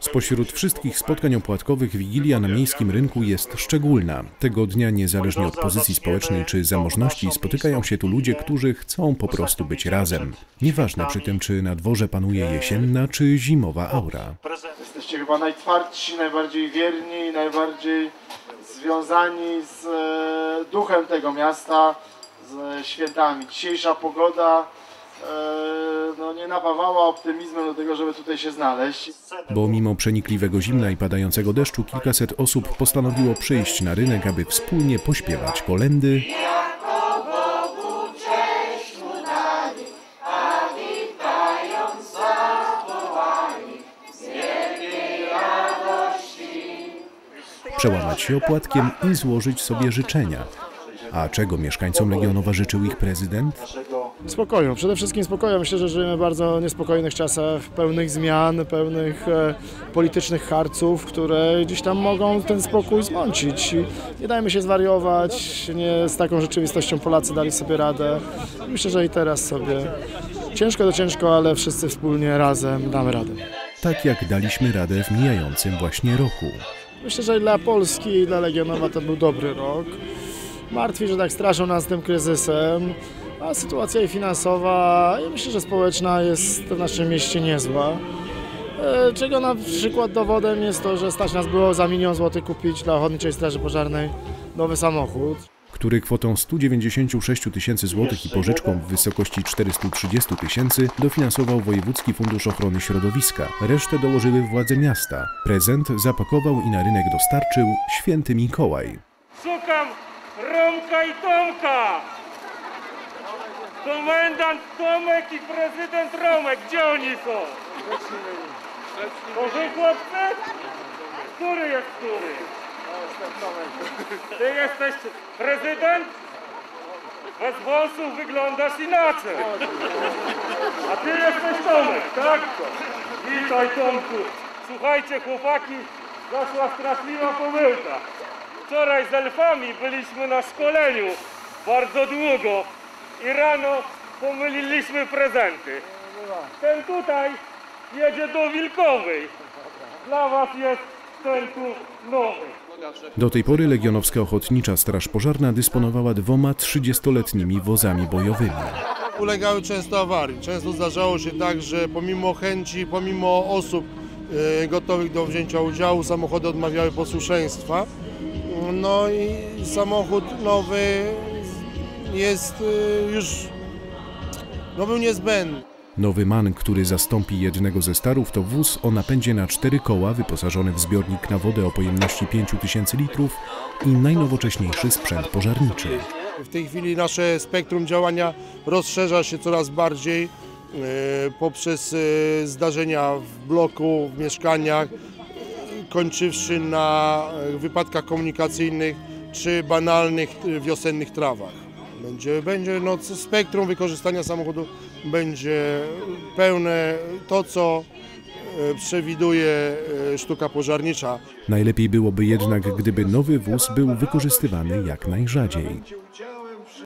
Spośród wszystkich spotkań opłatkowych Wigilia na miejskim rynku jest szczególna. Tego dnia, niezależnie od pozycji społecznej czy zamożności, spotykają się tu ludzie, którzy chcą po prostu być razem. Nieważne przy tym, czy na dworze panuje jesienna czy zimowa aura. Jesteście chyba najtwardsi, najbardziej wierni, najbardziej związani z e, duchem tego miasta, z świętami. Dzisiejsza pogoda no, nie napawała optymizmem do tego, żeby tutaj się znaleźć. Bo mimo przenikliwego zimna i padającego deszczu, kilkaset osób postanowiło przyjść na rynek, aby wspólnie pośpiewać kolendy, przełamać się opłatkiem i złożyć sobie życzenia. A czego mieszkańcom Legionowa życzył ich prezydent? Spokoju, przede wszystkim spokoju. Myślę, że żyjemy w bardzo niespokojnych czasach, pełnych zmian, pełnych e, politycznych harców, które gdzieś tam mogą ten spokój zmącić. I Nie dajmy się zwariować, nie z taką rzeczywistością Polacy dali sobie radę. Myślę, że i teraz sobie ciężko to ciężko, ale wszyscy wspólnie razem damy radę. Tak jak daliśmy radę w mijającym właśnie roku. Myślę, że dla Polski i dla Legionowa to był dobry rok. Martwi, że tak straszą nas tym kryzysem, a sytuacja i finansowa, i myślę, że społeczna jest w naszym mieście niezła. E, Czego na przykład dowodem jest to, że stać nas było za milion złotych kupić dla Ochotniczej Straży Pożarnej nowy samochód. który kwotą 196 tysięcy złotych i pożyczką w wysokości 430 tysięcy dofinansował Wojewódzki Fundusz Ochrony Środowiska. Resztę dołożyły władze miasta. Prezent zapakował i na rynek dostarczył święty Mikołaj. Szukam Romka i Tomka! Komendant Tomek i prezydent Romek, gdzie oni są? To wy chłopcy? Który jest który? Ty jesteś prezydent? Bez włosów wyglądasz inaczej. A ty jesteś Tomek, tak? Witaj Tomku. Słuchajcie chłopaki, zaszła straszliwa pomyłka. Wczoraj z elfami byliśmy na szkoleniu bardzo długo i rano pomyliliśmy prezenty. Ten tutaj jedzie do Wilkowej. Dla was jest ten tu nowy. Do tej pory Legionowska Ochotnicza Straż Pożarna dysponowała dwoma 30-letnimi wozami bojowymi. ulegały często awarii. Często zdarzało się tak, że pomimo chęci, pomimo osób e, gotowych do wzięcia udziału, samochody odmawiały posłuszeństwa. No i samochód nowy jest e, już no był niezbędny. Nowy MAN, który zastąpi jednego ze starów, to wóz o napędzie na cztery koła, wyposażony w zbiornik na wodę o pojemności 5000 litrów i najnowocześniejszy sprzęt pożarniczy. W tej chwili nasze spektrum działania rozszerza się coraz bardziej e, poprzez e, zdarzenia w bloku, w mieszkaniach, kończywszy na wypadkach komunikacyjnych czy banalnych wiosennych trawach. Będzie, będzie no, spektrum wykorzystania samochodu będzie pełne to, co e, przewiduje e, sztuka pożarnicza. Najlepiej byłoby jednak, gdyby nowy wóz był wykorzystywany jak najrzadziej.